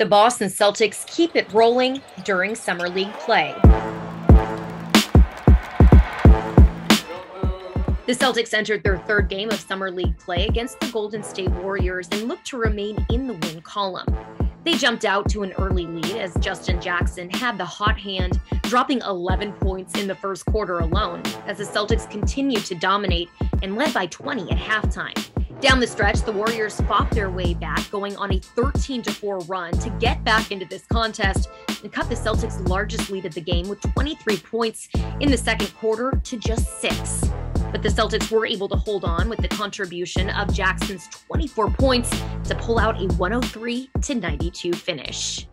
The Boston Celtics keep it rolling during Summer League play. The Celtics entered their third game of Summer League play against the Golden State Warriors and looked to remain in the win column. They jumped out to an early lead as Justin Jackson had the hot hand, dropping 11 points in the first quarter alone, as the Celtics continued to dominate and led by 20 at halftime. Down the stretch, the Warriors fought their way back, going on a 13 4 run to get back into this contest and cut the Celtics' largest lead of the game with 23 points in the second quarter to just six. But the Celtics were able to hold on with the contribution of Jackson's 24 points to pull out a 103 92 finish.